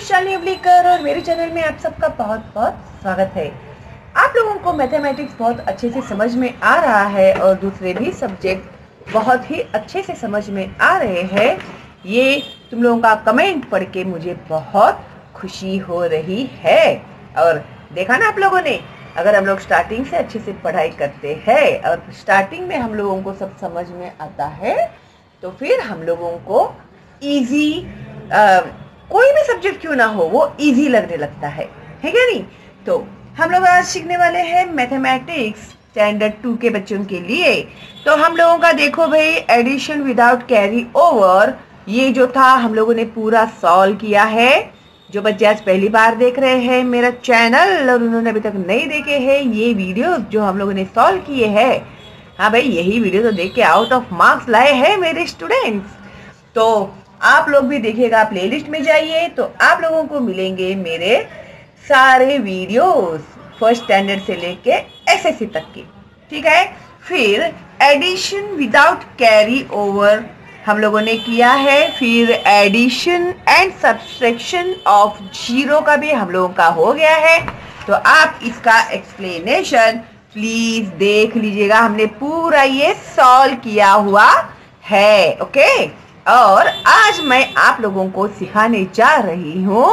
शालिनी अवलीकर और मेरे चैनल में आप सबका बहुत बहुत स्वागत है। आप लोगों को मैथमेटिक्स बहुत अच्छे से समझ में आ रहा है और दूसरे भी सब्जेक्ट बहुत ही अच्छे से समझ में आ रहे हैं। ये तुम लोगों का कमेंट पढ़ के मुझे बहुत खुशी हो रही है। और देखा ना आप लोगों ने, अगर हम लोग स्टार्टिंग से अच्छे से पढ़ाई करते हैं और स्टार्टिंग में हम लोगों को सब समझ में आता है तो फिर हम लोगों को इजी कोई भी सब्जेक्ट क्यों ना हो, वो इजी लगने लगता है। है क्या नहीं? तो हम लोग आज सीखने वाले हैं मैथमेटिक्स स्टैंडर्ड टू के बच्चों के लिए। तो हम लोगों का देखो भाई एडिशन विदाउट कैरी ओवर ये जो था, हम लोगों ने पूरा सॉल्व किया है। जो बच्चे आज पहली बार देख रहे हैं मेरा चैनल और उन्होंने अभी तक नहीं देखे हैं ये वीडियो जो हम लोगों ने सॉल्व किए हैं। हाँ भाई, यही वीडियो तो देख के आउट ऑफ़ मार्क्स लाए हैं मेरे स्टूडेंट्स तो आप लोग भी देखिएगा प्लेलिस्ट में जाइए तो आप लोगों को मिलेंगे मेरे सारे वीडियोस फ़र्स्ट स्टैंडर्ड से लेके एसएससी तक के। ठीक है? फिर एडिशन विदाउट कैरी ओवर हम लोगों ने किया है। फिर addition and subtraction of zero का भी हम लोगों का हो गया है। तो आप इसका एक्सप्लेनेशन प्लीज़ देख लीजिएगा। हमने पूरा ये सॉल्व किया हुआ है ओके और आज मैं आप लोगों को सिखाने जा रही हूँ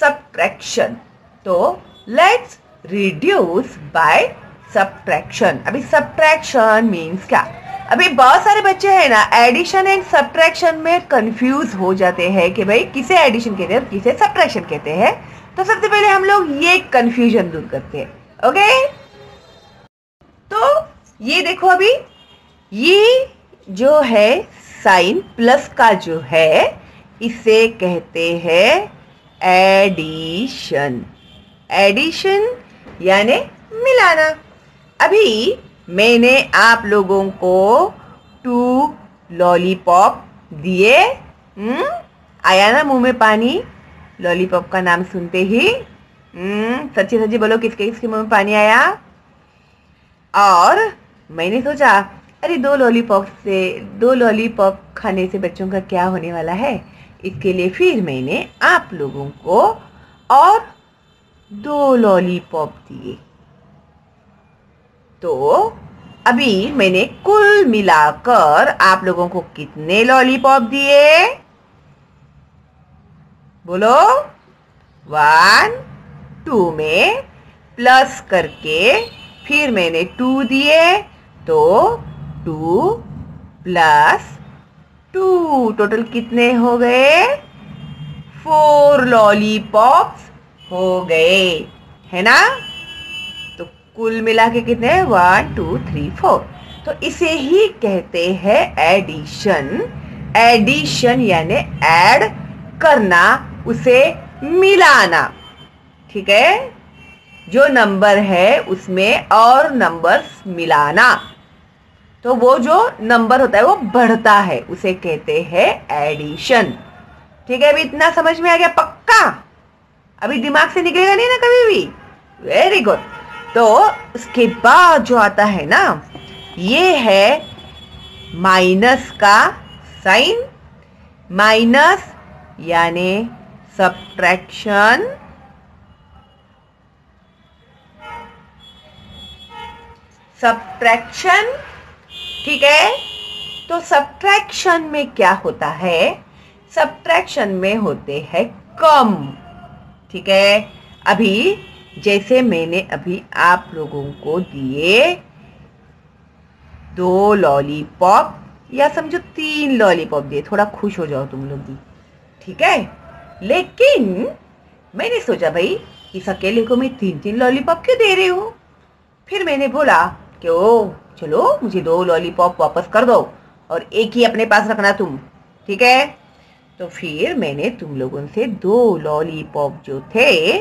सब्ट्रैक्शन तो लेट्स रिड्यूस बाय सब्ट्रैक्शन अभी सब्ट्रैक्शन मीन्स क्या? अभी बहुत सारे बच्चे हैं ना एडिशन एंड सब्ट्रैक्शन में कंफ्यूज हो जाते हैं कि भाई किसे एडिशन कहते हैं किसे सब्ट्रैक्शन कहते हैं। तो सबसे पहले हम लोग ये कंफ्यूजन दूर करते हैं ओके तो ये देखो अभी, ये जो है साइन प्लस का जो है इसे कहते हैं एडिशन एडिशन यानी मिलाना। अभी मैंने आप लोगों को टू लॉलीपॉप दिए। हम्म? आया ना मुँह में पानी? लॉलीपॉप का नाम सुनते ही हम्म, सच्ची सच्ची बोलो किसके किसके मुँह में पानी आया? और मैंने सोचा अरे दो लॉलीपॉप से, दो लॉलीपॉप खाने से बच्चों का क्या होने वाला है? इसके लिए फिर मैंने आप लोगों को और दो लॉलीपॉप दिए। तो अभी मैंने कुल मिलाकर आप लोगों को कितने लॉलीपॉप दिए? बोलो। वन टू में प्लस करके फिर मैंने टू दिए। तो टू प्लस टू टोटल कितने हो गए? फोर लॉलीपॉप्स हो गए। है ना? तो कुल मिला के कितने वन टू थ्री फोर तो इसे ही कहते हैं एडिशन एडिशन यानी ऐड करना, उसे मिलाना। ठीक है? जो नंबर है, उसमें और नंबर्स मिलाना। तो वो जो नंबर होता है, वो बढ़ता है, उसे कहते हैं एडिशन ठीक है, अभी इतना समझ में आ गया पक्का? अभी दिमाग से निकलेगा नहीं ना कभी भी? वेरी गुड तो उसके बाद जो आता है ना, ये है माइनस का साइन माइनस यानी सब्ट्रैक्शन सब्ट्रैक्शन ठीक है? तो सब्ट्रैक्शन में क्या होता है? सब्ट्रैक्शन में होते हैं कम। ठीक है? अभी जैसे मैंने अभी आप लोगों को दिए दो लॉलीपॉप या समझो तीन लॉलीपॉप दिए, थोड़ा खुश हो जाओ तुम लोग भी। ठीक है? लेकिन मैंने सोचा भाई, इस अकेले को मैं तीन तीन लॉलीपॉप क्यों दे रही हूँ? फिर मैंने बोला कि ओ चलो, मुझे दो लॉलीपॉप वापस कर दो और एक ही अपने पास रखना तुम, ठीक है? तो फिर मैंने तुम लोगों से दो लॉलीपॉप जो थे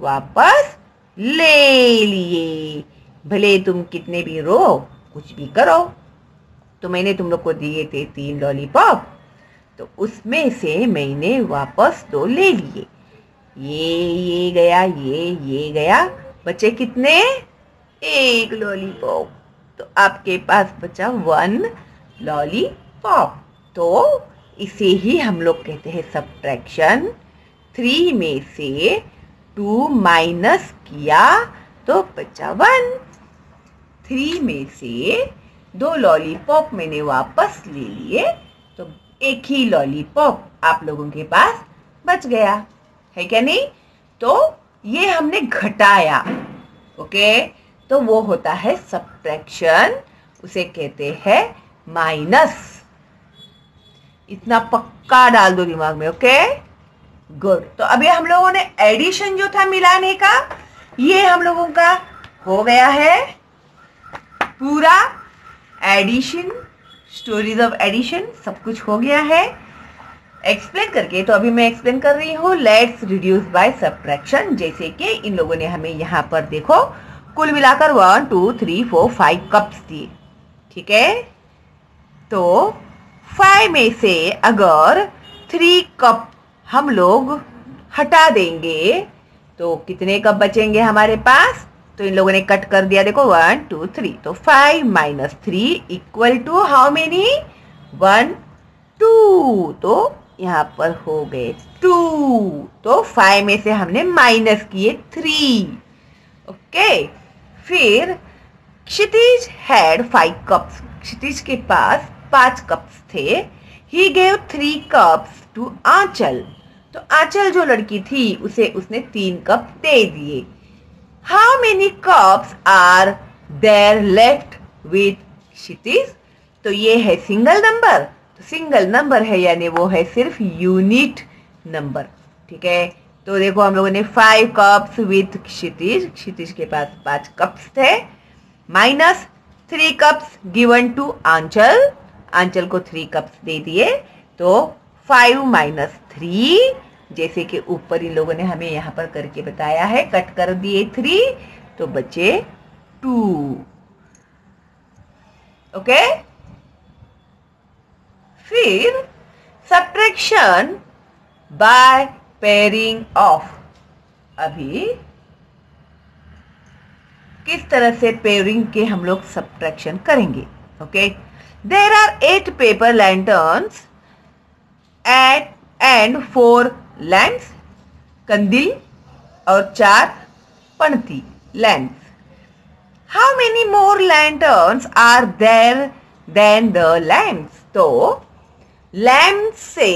वापस ले लिए। भले तुम कितने भी रो, कुछ भी करो। तो मैंने तुम लोग को दिए थे तीन लॉलीपॉप तो उसमें से मैंने वापस दो ले लिए। ये ये गया, ये ये गया। बच्चे कितने? एक लॉलीपॉप तो आपके पास बचा वन लॉलीपॉप। तो इसे ही हम लोग कहते हैं सब्ट्रैक्शन। थ्री में से टू माइनस किया तो बचा वन। थ्री में से दो लॉलीपॉप मैंने वापस ले लिए तो एक ही लॉलीपॉप आप लोगों के पास बच गया। है क्या नहीं? तो ये हमने घटाया, ओके? तो वो होता है सब्ट्रैक्शन उसे कहते हैं माइनस इतना पक्का डाल दो दिमाग में ओके गुड तो अभी हम लोगों ने एडिशन जो था मिलाने का, ये हम लोगों का हो गया है पूरा एडिशन स्टोरीज ऑफ़ एडिशन सब कुछ हो गया है। एक्सप्लेन करके तो अभी मैं एक्सप्लेन कर रही हूँ लेट्स रिड्यूस बाय सब्ट्रैक्शन जैसे कि इन लोगों ने हमें यहाँ पर देखो कुल मिलाकर one two three four five cups दिए। ठीक है? तो फाइव में से अगर थ्री कप हम लोग हटा देंगे तो कितने कप बचेंगे हमारे पास? तो इन लोगों ने कट कर दिया। देखो वन टू थ्री तो five minus three equal to how many one two तो यहाँ पर हो गए टू तो फाइव में से हमने माइनस किए थ्री ओके फिर Kshitij had five cups Kshitij के पास पाँच कप्स थे। He gave three cups to Aanchal तो आंचल जो लड़की थी, उसे उसने तीन कप दे दिए। How many cups are there left with Kshitij? तो ये है सिंगल नंबर तो सिंगल नंबर है, यानी वो है सिर्फ़ यूनिट नंबर ठीक है? तो देखो हम लोगों ने five cups with Kshitij Kshitij के पास पाँच कप्स थे minus three cups given to Aanchal Aanchal को थ्री कप्स दे दिए तो फाइव माइनस थ्री जैसे कि ऊपर इन लोगों ने हमें यहाँ पर करके बताया है कट कर दिए थ्री तो बचे टू ओके फिर सब्ट्रैक्शन बाय पेयरिंग ऑफ़ अभी किस तरह से पेयरिंग के हम लोग सब्ट्रैक्शन करेंगे? Okay there are eight paper lanterns eight and four lamps कंदिल और चार पणती lamps how many more lanterns are there than the lamps तो लैम्प से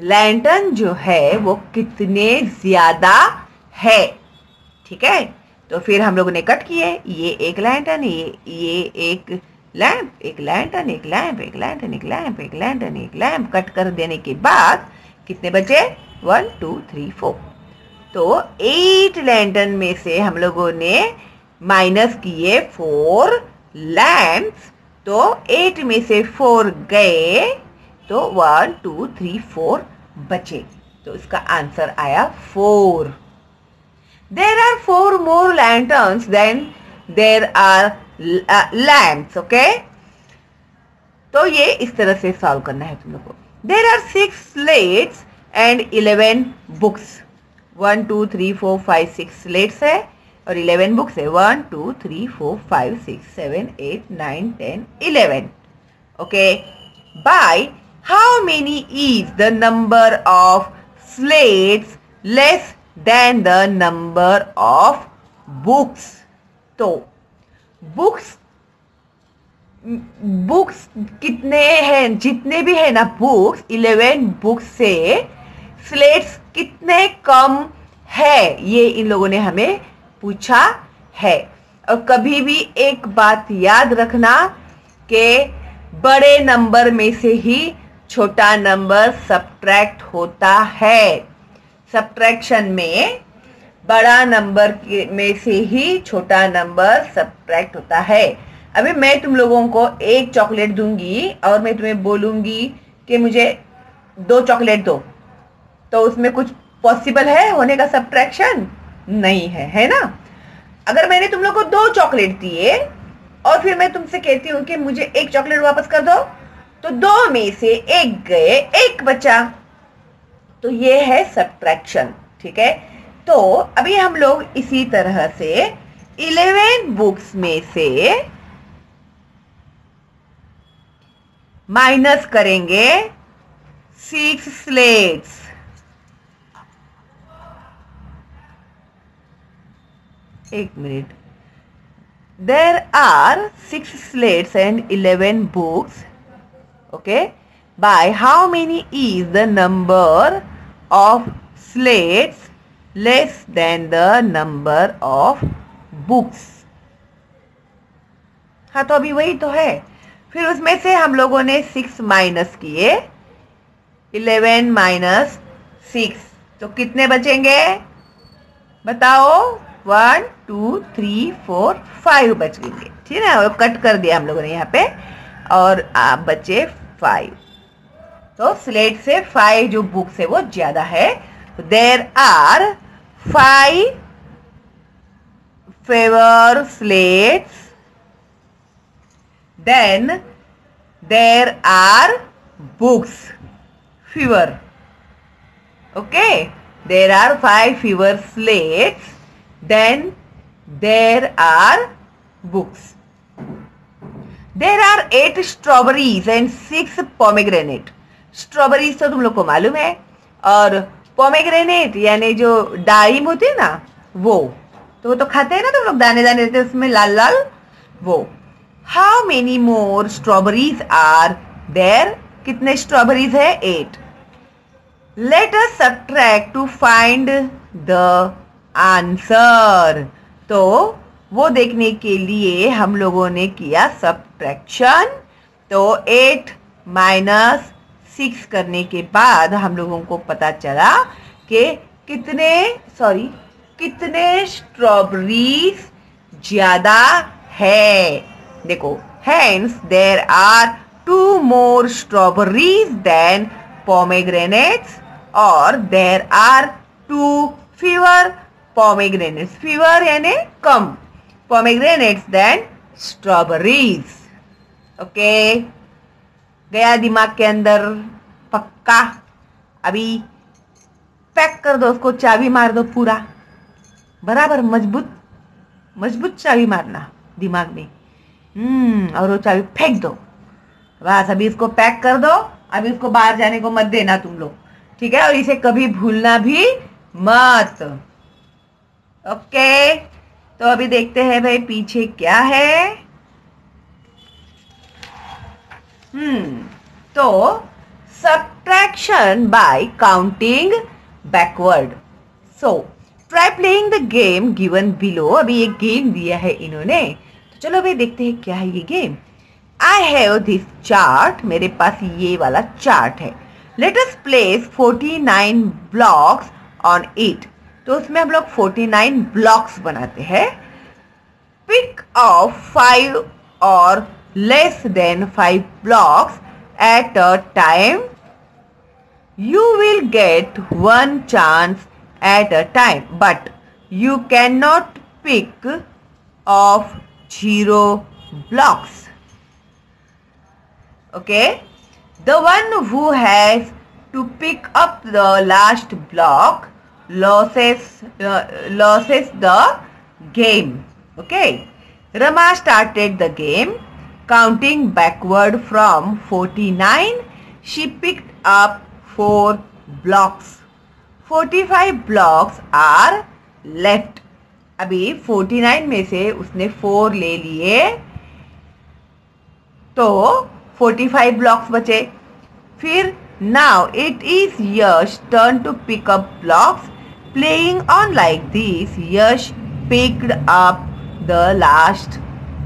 लैंटर्न जो है, वो कितने ज़्यादा है? ठीक है? तो फिर हम लोगों ने कट किए ये एक लैंटर्न ये ये एक लैंप एक लैंटर्न एक लैंप एक लैंटर्न एक लैंप एक लैंटर्न एक लैंप कट कर देने के बाद कितने बचे? वन टू थ्री फोर तो एट लैंटन में से हम लोगों ने माइनस किए फोर लैम्प्स तो एट में से फोर गए। तो वन टू थ्री फोर बचे। तो इसका आंसर आया four there are four more lanterns than there are lamps okay तो ये इस तरह से सॉल्व करना है तुम लोग को। There are six slates and eleven books one two three four five six slates है और इलेवन बुक्स है। One two three four five six seven eight nine ten eleven okay by how many is the number of slates less than the number of books तो books books कितने हैं? जितने भी है ना बुक्स इलेवन बुक्स से slates कितने कम है? ये इन लोगों ने हमें पूछा है। और कभी भी एक बात याद रखना कि बड़े नंबर में से ही छोटा नंबर सब्ट्रैक्ट होता है। सब्ट्रैक्शन में बड़ा नंबर में से ही छोटा नंबर सब्ट्रैक्ट होता है। अभी मैं तुम लोगों को एक चॉकलेट दूँगी और मैं तुम्हें बोलूँगी कि मुझे दो चॉकलेट दो। तो उसमें कुछ पॉसिबल है होने का सब्ट्रैक्शन नहीं है है ना? अगर मैंने तुम लोग को दो चॉकलेट दिए और फिर मैं तुमसे कहती हूँ कि मुझे एक चॉकलेट वापस कर दो तो दो में से एक गए, एक बचा। तो ये है सब्ट्रैक्शन ठीक है? तो अभी हम लोग इसी तरह से इलेवन बुक्स में से माइनस करेंगे सिक्स स्लेट्स एक minute there are six slates and eleven books okay by how many is the number of slates less than the number of books हाँ तो अभी वही तो है। फिर उसमें से हम लोगों ने सिक्स माइनस किए। इलेवन माइनस सिक्स तो कितने बचेंगे? बताओ। One two three four five बच गएँगे ठीक है और कट कर दिया हम लोगों ने यहाँ पे। और आप बचे फाइव तो स्लेट से फाइव जो बुक्स है, वो ज़्यादा है। तो there are five fewer slates than there are books fewer okay there are five fewer slates than there are books there are eight strawberries and six pomegranate strawberries तो तुम लोग को मालूम है, और पोमेग्रेनेट यानी जो डाइम होती है ना, वो तो वो तो खाते हैं ना तुम लोग, दाने दाने रहते उसमें, लाल लाल, वो। How many more strawberries are there कितने स्ट्रॉबेरीज है? Eight let us subtract to find the answer तो वो देखने के लिए हम लोगों ने किया सब्ट्रैक्शन तो एट माइनस सिक्स करने के बाद हम लोगों को पता चला कि कितने सॉरी कितने स्ट्रॉबेरीज ज़्यादा है। देखो hence there are two more strawberries than pomegranates और there are two fewer pomegranates fewer यानी कम। Pomegranates than strawberries. Okay? गया दिमाग के अंदर? पक्का? अभी पैक कर दो उसको, चाबी मार दो पूरा। बराबर मज़बूत मज़बूत चाबी मारना दिमाग में। हम्म और वो चाबी फेंक दो। बस, अभी इसको पैक कर दो। अभी इसको बाहर जाने को मत देना तुम लोग। ठीक है? और इसे कभी भूलना भी मत। ओके तो अभी देखते हैं भाई पीछे क्या है। हम्म तो subtraction by counting backward so try playing the game given below अभी एक गेम दिया है इन्होंने। तो चलो भाई देखते हैं क्या है ये game I have this chart मेरे पास ये वाला चार्ट है। Let us place 49 blocks on it तो उसमें हम लोग 49 ब्लॉक्स बनाते हैं। पिक ऑफ़ फाइव और less than five blocks at a time you will get one chance at a time but you can not pick off zero blocks okay the one who has to pick up the last block loses uh, loses the game. Okay, Rama started the game counting backward from 49. She picked up four blocks. 45 blocks are left. अभी 49 में से उसने four ले लिए तो 45 blocks बचे फिर now it is Yash turn to pick up blocks playing on like this Yash picked up the last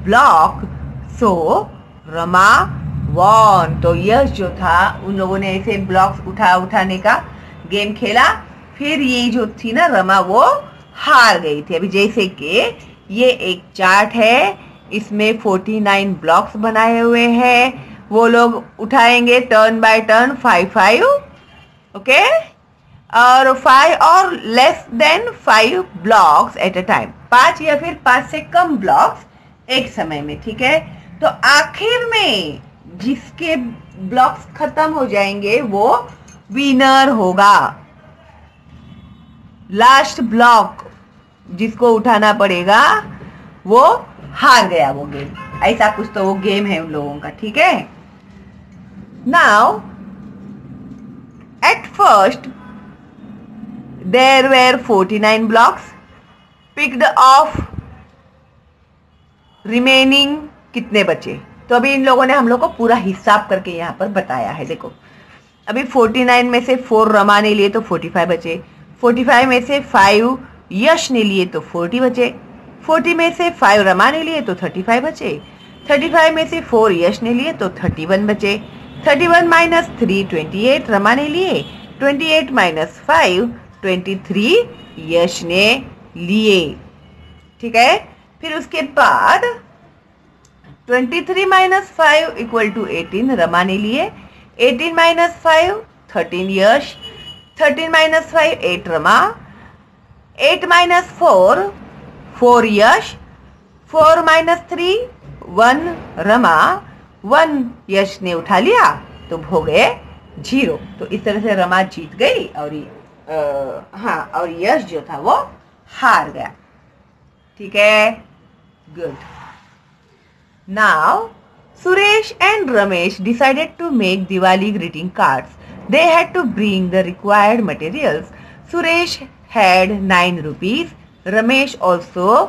block so Rama won तो यश जो था, उन लोगों ने ऐसे ब्लॉक्स उठा, उठाने का गेम खेला। फिर ये जो थी ना रमा वो हार गई थी। अभी जैसे कि ये एक चार्ट है, इसमें 49 ब्लॉक्स बनाए हुए हैं। वो लोग उठाएँगे turn by turn five five okay और फाइव और less than five blocks at a time पाँच या फिर पाँच से कम ब्लॉक्स एक समय में, ठीक है? तो आखिर में जिसके ब्लॉक्स खत्म हो जाएँगे, वो विनर होगा। लास्ट ब्लॉक जिसको उठाना पड़ेगा, वो हार गया वो गेम ऐसा कुछ तो वो गेम है उन लोगों का, ठीक है? Now at first there were 49 blocks picked off remaining कितने बचे? तो अभी इन लोगों ने हम लोग को पूरा हिसाब करके यहाँ पर बताया है, देखो। अभी 49 में से फोर रमा ने लिए तो 45 बचे। 45 में से फाइव यश ने लिए तो 40 बचे। 40 में से फाइव रमा ने लिए तो 35 बचे। 35 में से फोर यश ने लिए तो 31 बचे। 31 minus three twenty eight Rama ने लिए। 28 minus five twenty three Yash ने लिए। ठीक है? फिर उसके बाद 23 three minus five equal to eighteen Rama ने लिए। 18 minus five thirteen Yash. 13 minus five eight Rama. 8 minus four four Yash. 4 minus three one Rama. One Yash ने उठा लिया तो गए ज़ीरो तो इस तरह से रमा जीत गई और हाँ और यश जो था वो हार गया। ठीक है? Good now Suresh and Ramesh decided to make Diwali greeting cards they had to bring the required materials Suresh had nine rupees Ramesh also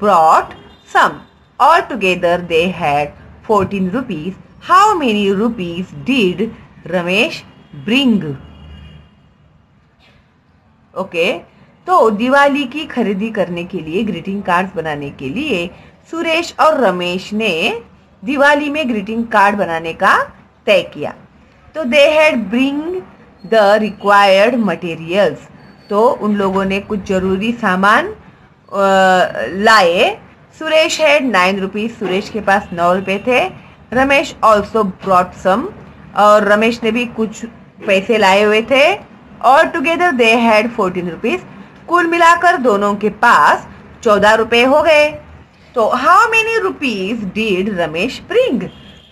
brought some all together they had fourteen rupees how many rupees did Ramesh bring okay तो दिवाली की खरीदी करने के लिए greeting cards बनाने के लिए सुरेश और रमेश ने दिवाली में ग्रीटिंग कार्ड बनाने का तय किया। तो they had bring the required materials तो उन लोगों ने कुछ ज़रूरी सामान लाए। Suresh had nine rupees Suresh के पास नौ रुपए थे। रमेश ऑल्सो ब्रॉट सम और रमेश ने भी कुछ पैसे लाए हुए थे। और together they had fourteen rupees कुल मिलाकर दोनों के पास चौदह रुपए हो गए। तो how many rupees did Ramesh bring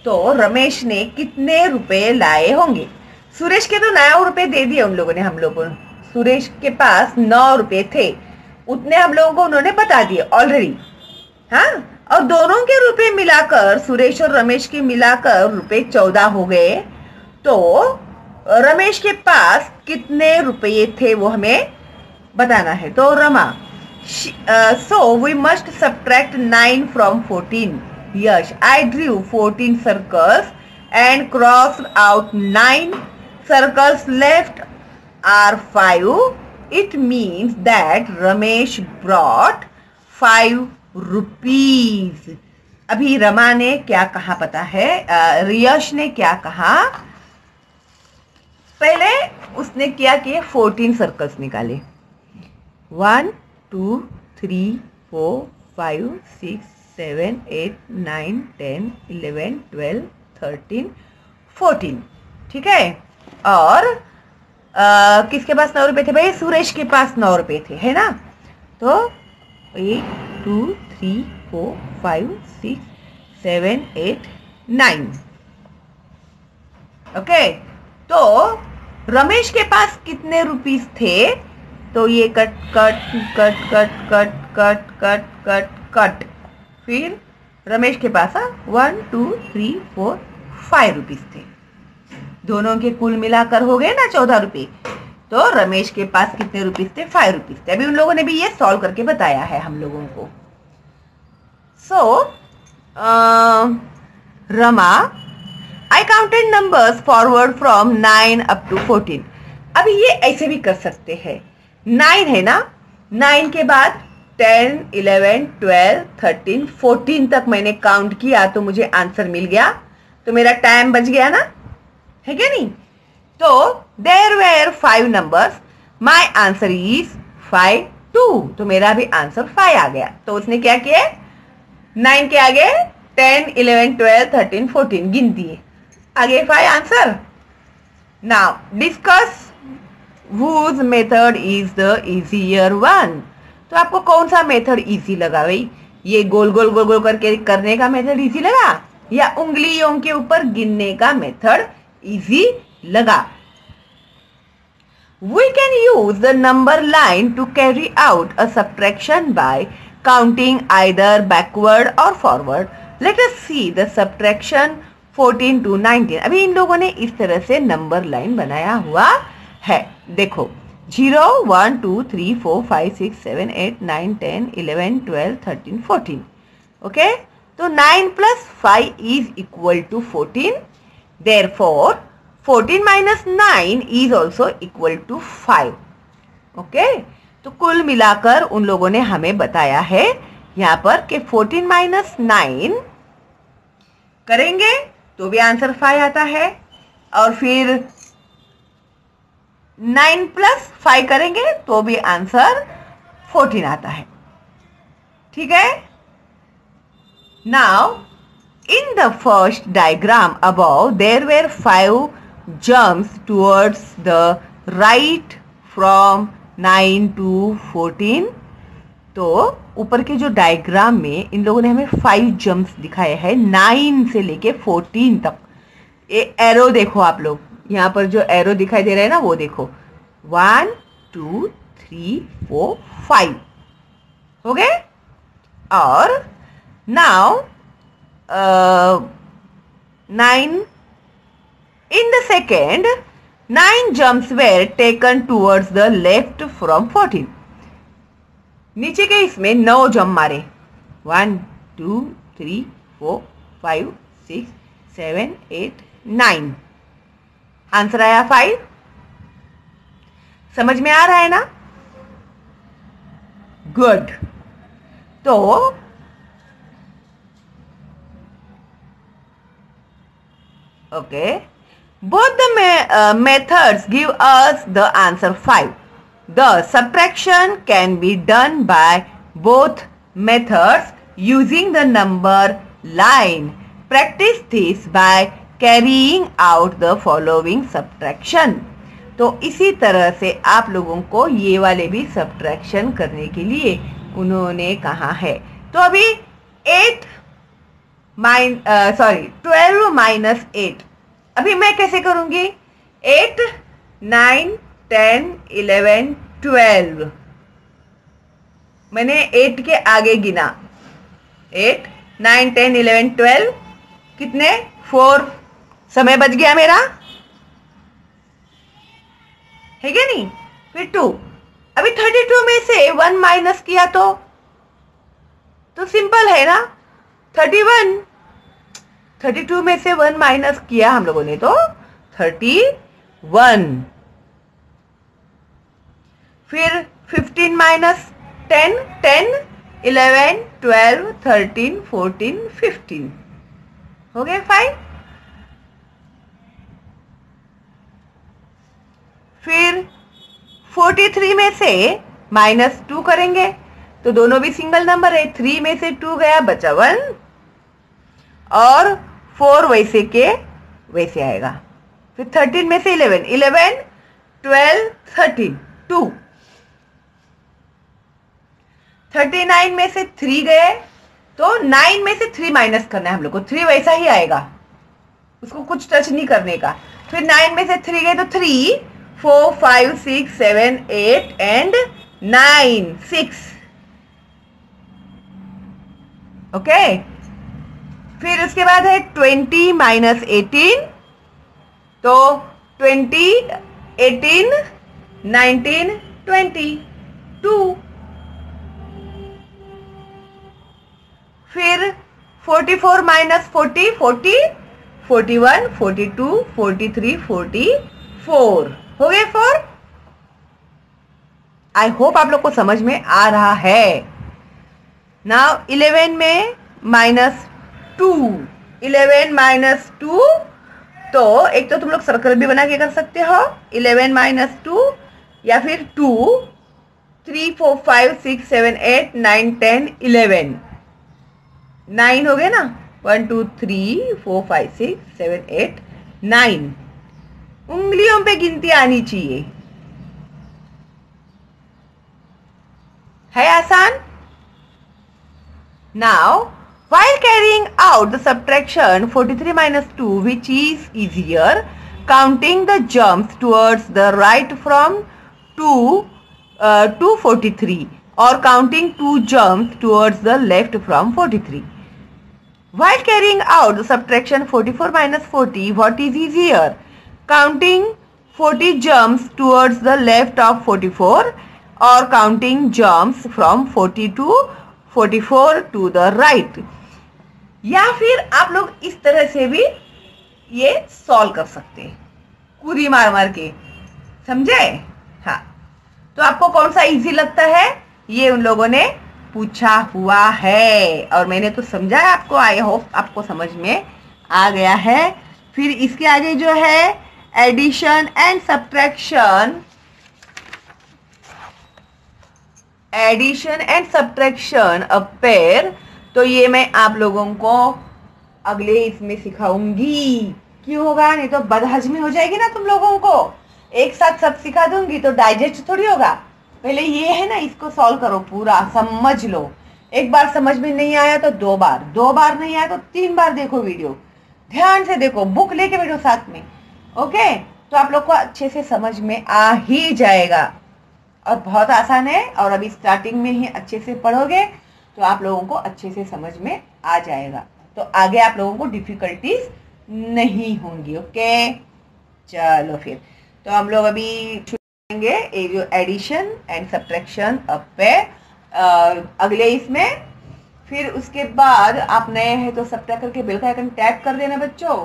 तो रमेश ने कितने रुपए लाए होंगे? सुरेश के तो नौ रुपए दे दिए उन लोगों ने, हम लोगों ने। सुरेश के पास नौ रुपए थे। उतने हम लोगों को उन्होंने बता दिए ऑलरेडी हाँ? और दोनों के रुपए मिलाकर, सुरेश और रमेश के मिलाकर रुपए चौदह हो गए। तो रमेश के पास कितने रुपये थे वो हमें बताना है। तो Rama so we must subtract nine from fourteen Yash I drew fourteen circles and cross out nine circles left are five it means that Ramesh brought five rupees अभी रमा ने क्या कहा पता है? यश ने क्या कहा? पहले उसने क्या किए फोर्टीन सर्कल्स निकाले। One two three four five six seven eight nine ten eleven twelve thirteen fourteen ठीक है? और आ, किसके पास नौ रुपए थे भाई सुरेश के पास नौ रुपए थे है ना? तो एक two three four five six seven eight nine okay तो रमेश के पास कितने रुपीस थे? तो ये cut cut cut cut cut cut cut cut cut. फिर रमेश के पास one two three four five rupees थे। दोनों के कुल मिलाकर हो गए ना चौदह रुपये तो रमेश के पास कितने रुपीस थे? फाइव रुपीस थे। अभी उन लोगों ने भी ये सॉल्व करके बताया है हम लोगों को। So so, Rama I counted numbers forward from nine up to fourteen अभी ये ऐसे भी कर सकते हैं। नाइन है ना? नाइन के बाद ten eleven twelve thirteen fourteen तक मैंने काउंट किया तो मुझे आंसर मिल गया। तो मेरा टाइम बच गया ना? है क्या नहीं? तो there were five numbers my answer is five too तो मेरा भी आंसर फाइव आ गया। तो उसने क्या किया? नाइन के आगे ten eleven twelve thirteen fourteen गिन दिए। again five answer. Now, discuss whose method is the easier one. तो आपको कौन सा मेथड इजी लगा भाई? ये गोल गोल गोल गोल करके करने का मेथड इजी लगा? या उंगलियों के ऊपर गिनने का मेथड इजी लगा? We can use the number line to carry out a subtraction by counting either backward और forward let us see the subtraction 14 to 19 अभी इन लोगों ने इस तरह से नंबर लाइन बनाया हुआ है। देखो, zero, one, two, three, four, five, six, seven, eight, nine, ten, eleven, twelve, thirteen, fourteen. Okay? तो nine plus five is equal to 14 therefore fourteen minus nine is also equal to five. Okay? तो कुल मिलाकर उन लोगों ने हमें बताया है यहाँ पर कि फोर्टीन माइनस नाइन करेंगे तो भी आंसर फाइव आता है। और फिर नाइन प्लस फाइव करेंगे तो भी आंसर फोर्टीन आता है। ठीक है? Now in the first diagram above there were five jumps towards the right from nine to fourteen तो ऊपर के जो डायग्राम में इन लोगों ने हमें फाइव जम्प्स दिखाए हैं। नाइन से लेके फोर्टीन तक। ये एरो देखो आप लोग। यहाँ पर जो एरो दिखाई दे रहा है ना, वो देखो। One two three four five हो गए? और now nine in the second nine jumps were taken towards the left from fourteen नीचे के इसमें नौ जम मारे। One two three four five six seven eight nine answer आया फाइव समझ में आ रहा है ना? गुड तो okay both the give us the answer 5 the subtraction can be done by both methods using the number line practice this by carrying out the following subtraction तो इसी तरह से आप लोगों को ये वाले भी सब्ट्रैक्शन करने के लिए उन्होंने कहा है तो अभी eight minus sorry twelve minus eight अभी मैं कैसे करूँगी eight nine ten, eleven, twelve. मैंने एट के आगे गिना। Eight nine ten eleven twelve कितने? फोर समय बच गया मेरा। है क्या नहीं? फिर टू अभी थर्टी टू में से वन माइनस किया तो? तो सिंपल है ना? थर्टी वन थर्टी टू में से वन माइनस किया हम लोगों ने तो? थर्टी वन फिर fifteen minus ten ten eleven twelve thirteen fourteen fifteen हो गया फाइव फिर 43 में से माइनस टू करेंगे तो दोनों भी सिंगल नंबर है थ्री में से टू गया, बचा वन और फोर वैसे के वैसे आएगा। फिर थर्टीन में से eleven eleven twelve thirteen two thirty nine में से थ्री गए तो नाइन में से थ्री माइनस करना है हम लोग को। थ्री वैसा ही आएगा। उसको कुछ टच नहीं करने का। फिर नाइन में से थ्री गए तो three, four, five, six, seven, eight, and nine, six. Okay फिर उसके बाद है ट्वेंटी माइनस एटीन तो twenty, eighteen, nineteen, twenty, two. फिर forty four minus forty forty forty one, forty two, forty three, forty four. हो गए four? I hope आप लोग को समझ में आ रहा है। नाउ इलेवन में minus two, eleven minus two तो एक तो तुम लोग सर्कल भी बना के कर सकते हो, इलेवन माइनस टू या फिर two, three, four, five, six, seven, eight, nine, ten, eleven. Nine हो गए ना? One two three four five six seven eight nine उंगलियों पे गिनती आनी चाहिए। है आसान? Now while carrying out the subtraction 43 three minus two which is easier counting the jumps towards the right from two two forty three और counting two jump towards the left from forty three while carrying out the subtraction 44 minus 40 what is easier counting 40 jumps towards the left of 44 or counting jumps from 40 to 44 to the right या फिर आप लोग इस तरह से भी ये solve कर सकते हैं कूदी मार मार के समझे हाँ तो आपको कौन सा इजी लगता है ये उन लोगों ने पूछा हुआ है। और मैंने तो समझा आपको आई होप आपको समझ में आ गया है। फिर इसके आगे जो है addition and subtraction addition and subtraction a pair तो ये मैं आप लोगों को अगले इसमें सिखाऊँगी। क्यों होगा? नहीं तो बदहजमी हो जाएगी ना तुम लोगों को। एक साथ सब सिखा दूँगी तो डाइजेस्ट थोड़ी होगा। पहले ये है ना, इसको सॉल्व करो पूरा, समझ लो। एक बार समझ में नहीं आया तो दो बार दो बार नहीं आया तो तीन बार देखो वीडियो ध्यान से देखो बुक लेके बैठो साथ में ओके तो आप लोग को अच्छे से समझ में आ ही जाएगा। और बहुत आसान है, और अभी स्टार्टिंग में ही अच्छे से पढ़ोगे तो आप लोगों को अच्छे से समझ में आ जाएगा। तो आगे आप लोगों को डिफिकल्टीज नहीं होंगी ओके चलो फिर। तो हम लोग अभी करेंगे एडिशन एंड सब्ट्रैक्शन अब पे। अगले इसमें, फिर उसके बाद आप नए हैं तो सब्ट्रैक्ट करके बिल का आइकन टैप कर देना बच्चों।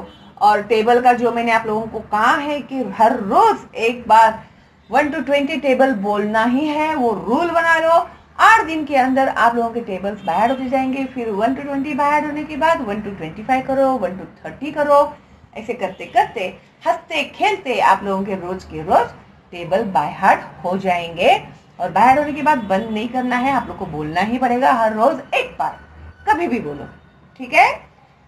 और टेबल का जो मैंने आप लोगों को कहा है कि हर रोज एक बार वन टू ट्वेंटी टेबल बोलना ही है, वो रूल बना लो। आठ दिन के अंदर आप लोगों के टेबल्स बाहर होते जाएँगे, फिर वन टू ट्वेंटी बाहर होने के बाद वन टू ट्वेंटी फाइव करो, वन टू थर्टी करो। ऐसे करते करते हँसते खेलते आप लोगों के रोज के रोज टेबल बाय हार्ट हो जाएँगे। और बाहर होने के बाद बंद नहीं करना है, आप लोग को बोलना ही पड़ेगा हर रोज एक बार। कभी भी बोलो, ठीक है?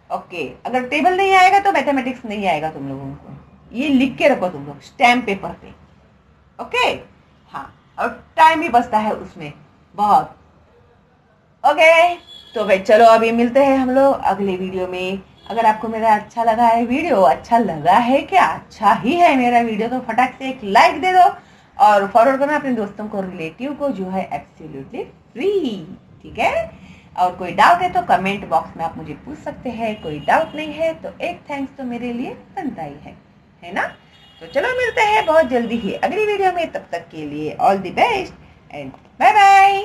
ओके अगर टेबल नहीं आएगा तो मैथमेटिक्स नहीं आएगा तुम लोगों को। ये लिख के रखो तुम लोग स्टैम्प पेपर पे। ओके हाँ और टाइम भी बचता है उसमें, बहुत। ओके तो भाई चलो, अभी मिलते हैं हम लोग अगले वीडियो में। अगर आपको मेरा अच्छा लगा है वीडियो अच्छा लगा है क्या? अच्छा ही है मेरा वीडियो तो फटाक से एक लाइक दे दो। और फॉरवर्ड करना अपने दोस्तों को रिलेटिव को, जो है एब्सोल्युटली फ्री ठीक है? और कोई डाउट है तो कमेंट बॉक्स में आप मुझे पूछ सकते हैं। कोई डाउट नहीं है तो एक थैंक्स तो मेरे लिए बनता ही है है ना? तो चलो मिलते हैं बहुत जल्दी ही अगली वीडियो में। तब तक के लिए all the best and bye bye